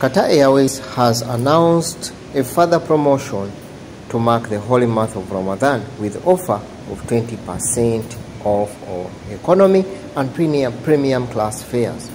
Qatar Airways has announced a further promotion to mark the holy month of Ramadan with offer of 20% off all economy and premium, premium class fares.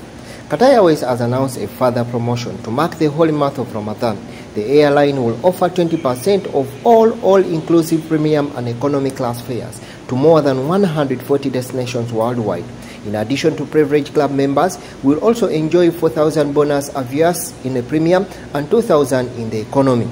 Qatar Airways has announced a further promotion to mark the holy month of Ramadan. The airline will offer 20% of all all-inclusive premium and economy class fares to more than 140 destinations worldwide. In addition to Privilege Club members, will also enjoy 4,000 bonus Avios in the premium and 2,000 in the economy.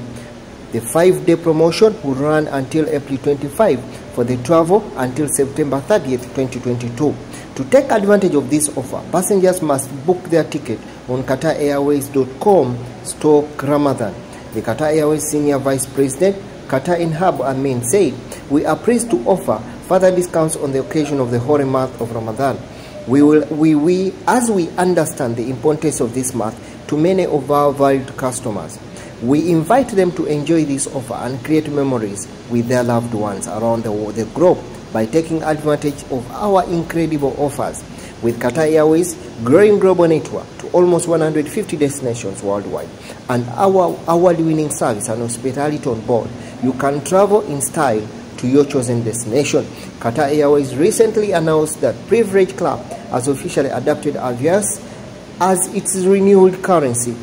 The five-day promotion will run until April 25 for the travel until September 30th, 2022. To take advantage of this offer, passengers must book their ticket on QatarAirways.com stroke Ramadan. The Qatar Airways Senior Vice President, Qatar Ehab Amin, said, We are pleased to offer further discounts on the occasion of the holy month of Ramadan. We will, we, we, as we understand the importance of this month to many of our valued customers, we invite them to enjoy this offer and create memories with their loved ones around the, the globe by taking advantage of our incredible offers with Qatar Airways growing global network to almost 150 destinations worldwide and our award-winning service and hospitality on board. You can travel in style to your chosen destination. Qatar Airways recently announced that Privilege Club has officially adopted Avios as its renewed currency,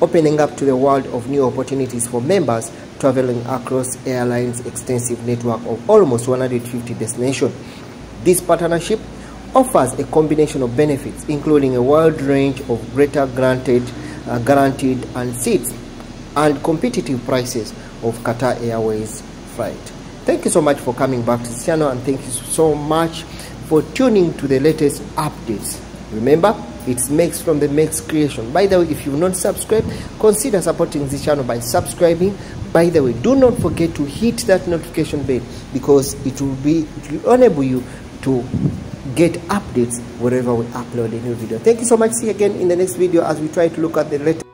opening up to the world of new opportunities for members traveling across airlines' extensive network of almost 150 destinations. This partnership offers a combination of benefits, including a wide range of greater granted, uh, guaranteed and seats and competitive prices of Qatar Airways flight. Thank you so much for coming back to this channel and thank you so much for tuning to the latest updates. Remember, it's Max from the Max Creation. By the way, if you've not subscribed, consider supporting this channel by subscribing. By the way, do not forget to hit that notification bell because it will be it will enable you to get updates wherever we upload a new video. Thank you so much. See you again in the next video as we try to look at the latest